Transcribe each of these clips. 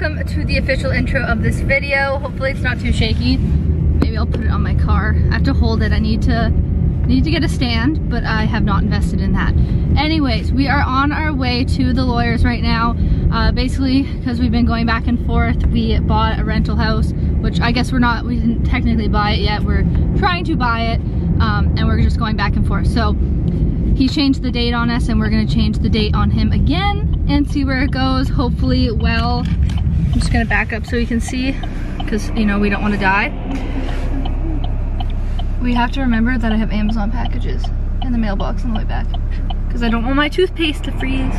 welcome to the official intro of this video. Hopefully it's not too shaky. Maybe I'll put it on my car. I have to hold it. I need to need to get a stand, but I have not invested in that. Anyways, we are on our way to the lawyers right now. Uh, basically, because we've been going back and forth, we bought a rental house, which I guess we're not, we didn't technically buy it yet. We're trying to buy it, um, and we're just going back and forth. So he changed the date on us and we're gonna change the date on him again and see where it goes. Hopefully well. I'm just gonna back up so you can see because you know we don't want to die. We have to remember that I have Amazon packages in the mailbox on the way back because I don't want my toothpaste to freeze.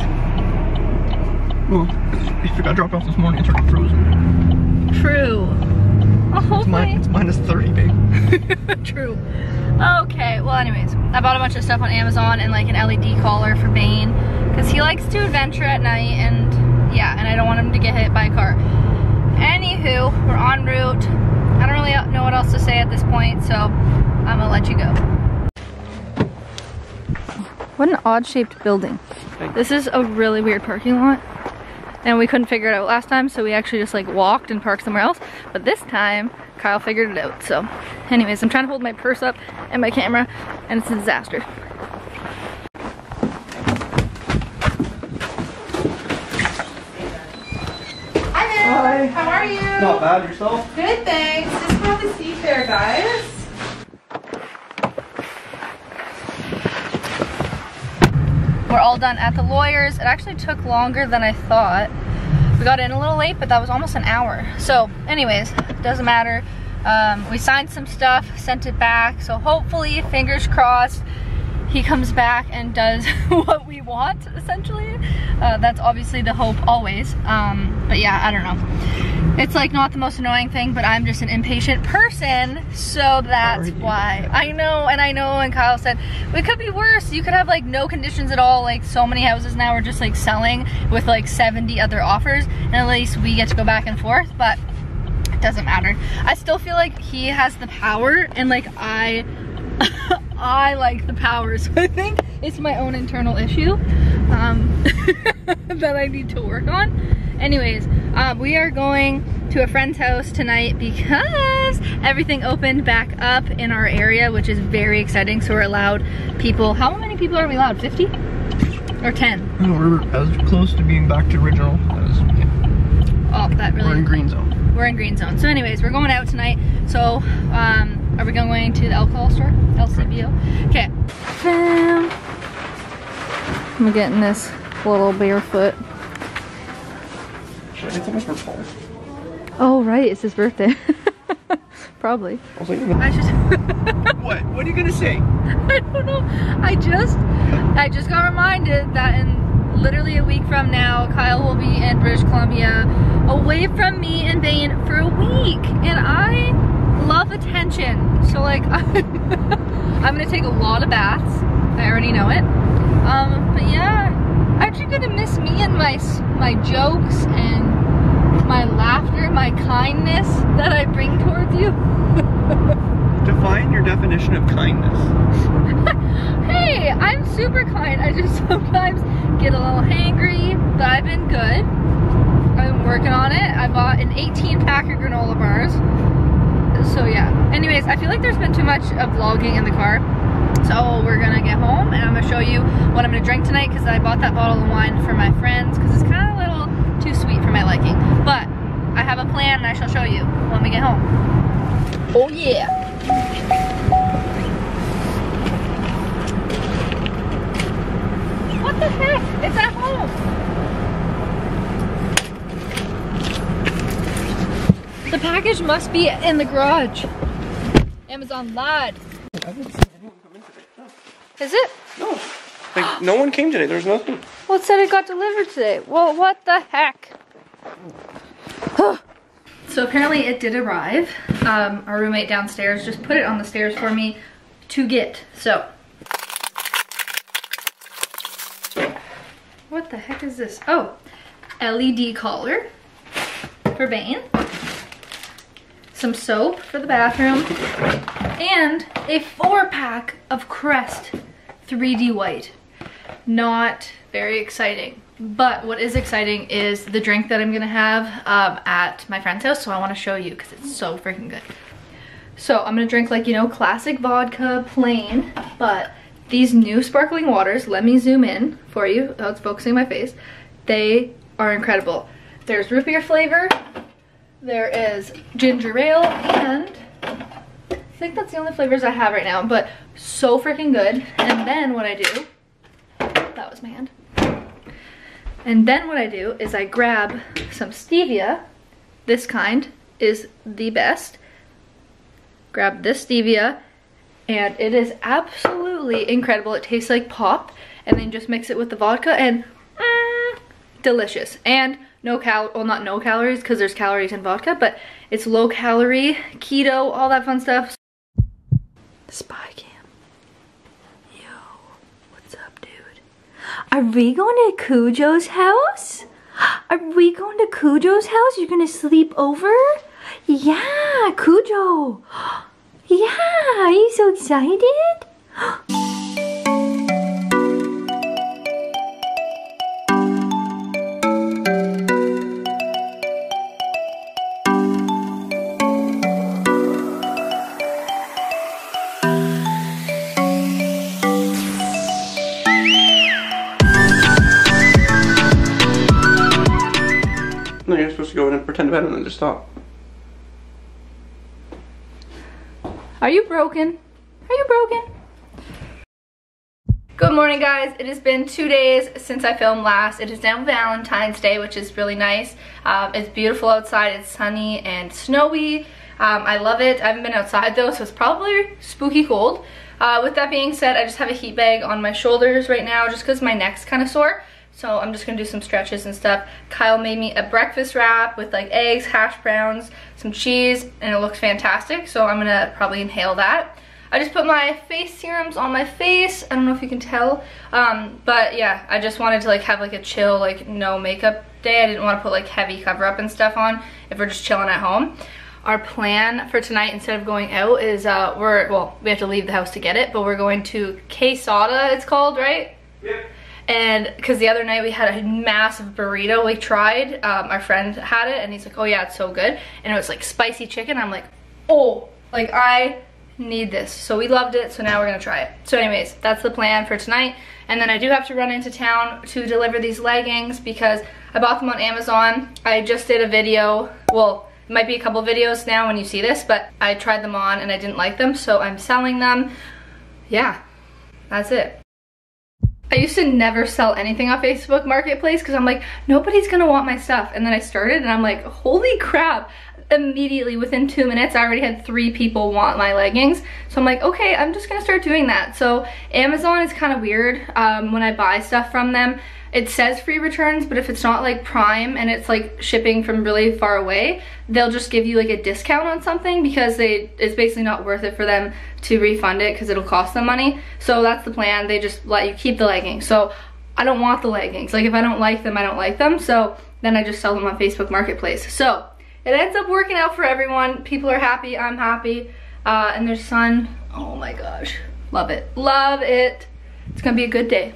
Well, if it got dropped off this morning, it's already frozen. True. Oh, It's, it's minus 30, babe. True. Okay, well anyways, I bought a bunch of stuff on Amazon and like an LED collar for Bane because he likes to adventure at night and yeah, and I don't want him to get hit by a car. Anywho, we're en route. I don't really know what else to say at this point, so I'm gonna let you go. What an odd shaped building. This is a really weird parking lot and we couldn't figure it out last time so we actually just like walked and parked somewhere else but this time Kyle figured it out so anyways I'm trying to hold my purse up and my camera and it's a disaster Hi there. Hi. How are you? Not bad, yourself? Good, thanks. Just have a seat there, guys. we're all done at the lawyers it actually took longer than I thought we got in a little late but that was almost an hour so anyways doesn't matter um, we signed some stuff sent it back so hopefully fingers crossed he comes back and does what we want essentially uh, that's obviously the hope always um, but yeah I don't know it's like not the most annoying thing but I'm just an impatient person so that's why. I know and I know and Kyle said it could be worse. You could have like no conditions at all. Like so many houses now are just like selling with like 70 other offers and at least we get to go back and forth but it doesn't matter. I still feel like he has the power and like I I like the power, so I think it's my own internal issue um, that I need to work on. Anyways, um, we are going to a friend's house tonight because everything opened back up in our area, which is very exciting. So we're allowed people, how many people are we allowed? 50 or 10? No, we're as close to being back to original as we can. Oh, that really We're in green zone. we're in green zone. So anyways, we're going out tonight. So um, are we going to the alcohol store? LCBO? Okay. I'm getting this little barefoot. It's almost. Oh right, it's his birthday. Probably. I was like, I just what? What are you gonna say? I don't know. I just I just got reminded that in literally a week from now, Kyle will be in British Columbia away from me and Bane for a week. And I love attention. So like I'm gonna take a lot of baths. I already know it. Um, but yeah, aren't you gonna miss me and my my jokes and my laughter, my kindness that I bring towards you? Define your definition of kindness. Hey, I'm super kind. I just sometimes get a little hangry, but I've been good. I'm working on it. I bought an 18 pack of granola bars. So yeah. Anyways, I feel like there's been too much of vlogging in the car. So we're gonna get home and I'm gonna show you what I'm gonna drink tonight because I bought that bottle of wine for my friends because it's kind of a little too sweet for my liking. But I have a plan and I shall show you when we get home. Oh yeah. What the heck? It's at home. The package must be in the garage. Amazon lied. I haven't seen anyone come in today. No. Is it? No. Like, no one came today. There's nothing. Well, it said it got delivered today. Well, what the heck? so apparently it did arrive. Um, our roommate downstairs just put it on the stairs for me to get. So. What the heck is this? Oh, LED collar for Bane. Some soap for the bathroom. And a four pack of Crest 3D white. Not very exciting. But what is exciting is the drink that I'm gonna have um, at my friend's house. So I wanna show you because it's so freaking good. So I'm gonna drink like, you know, classic vodka, plain, but these new sparkling waters, let me zoom in for you. Oh, it's focusing my face. They are incredible. There's root beer flavor, there is ginger ale, and I think that's the only flavors I have right now, but so freaking good. And then what I do, that was my hand. And then what I do is I grab some stevia. This kind is the best. Grab this stevia and it is absolutely incredible. It tastes like pop and then just mix it with the vodka and mm, delicious. And no cal, well not no calories because there's calories in vodka, but it's low calorie, keto, all that fun stuff. Are we going to Cujo's house? Are we going to Cujo's house? You're gonna sleep over? Yeah, Cujo. Yeah, are you so excited? and to bed and then just stop. Are you broken? Are you broken? Good morning guys. It has been two days since I filmed last. It is now Valentine's Day, which is really nice. Um, it's beautiful outside. It's sunny and snowy. Um, I love it. I haven't been outside though, so it's probably spooky cold. Uh, with that being said, I just have a heat bag on my shoulders right now just because my neck's kind of sore. So I'm just gonna do some stretches and stuff. Kyle made me a breakfast wrap with like eggs, hash browns, some cheese, and it looks fantastic. So I'm gonna probably inhale that. I just put my face serums on my face. I don't know if you can tell. Um, but yeah, I just wanted to like have like a chill, like no makeup day. I didn't want to put like heavy cover up and stuff on if we're just chilling at home. Our plan for tonight, instead of going out, is uh, we're, well, we have to leave the house to get it, but we're going to Quesada, it's called, right? Yeah. And because the other night we had a massive burrito we tried. Um, our friend had it and he's like, oh yeah, it's so good. And it was like spicy chicken. I'm like, oh, like I need this. So we loved it, so now we're gonna try it. So anyways, that's the plan for tonight. And then I do have to run into town to deliver these leggings because I bought them on Amazon. I just did a video, well, it might be a couple videos now when you see this, but I tried them on and I didn't like them, so I'm selling them. Yeah, that's it. I used to never sell anything on Facebook Marketplace because I'm like, nobody's gonna want my stuff. And then I started and I'm like, holy crap. Immediately within two minutes, I already had three people want my leggings. So I'm like, okay, I'm just gonna start doing that. So Amazon is kind of weird um, when I buy stuff from them. It says free returns, but if it's not like Prime and it's like shipping from really far away, they'll just give you like a discount on something because they it's basically not worth it for them to refund it because it'll cost them money. So that's the plan. They just let you keep the leggings. So I don't want the leggings. Like if I don't like them, I don't like them. So then I just sell them on Facebook Marketplace. So it ends up working out for everyone. People are happy, I'm happy. Uh, and their son, oh my gosh, love it. Love it. It's gonna be a good day.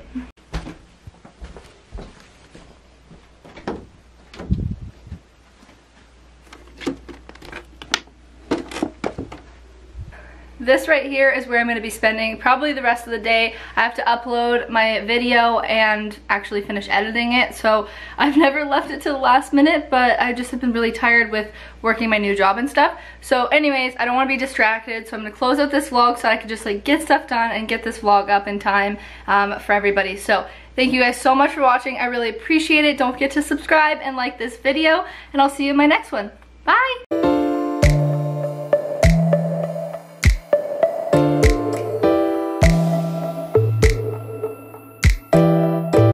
This right here is where I'm going to be spending probably the rest of the day. I have to upload my video and actually finish editing it. So I've never left it to the last minute, but I just have been really tired with working my new job and stuff. So anyways, I don't want to be distracted. So I'm going to close out this vlog so I can just like get stuff done and get this vlog up in time um, for everybody. So thank you guys so much for watching. I really appreciate it. Don't forget to subscribe and like this video and I'll see you in my next one. Bye!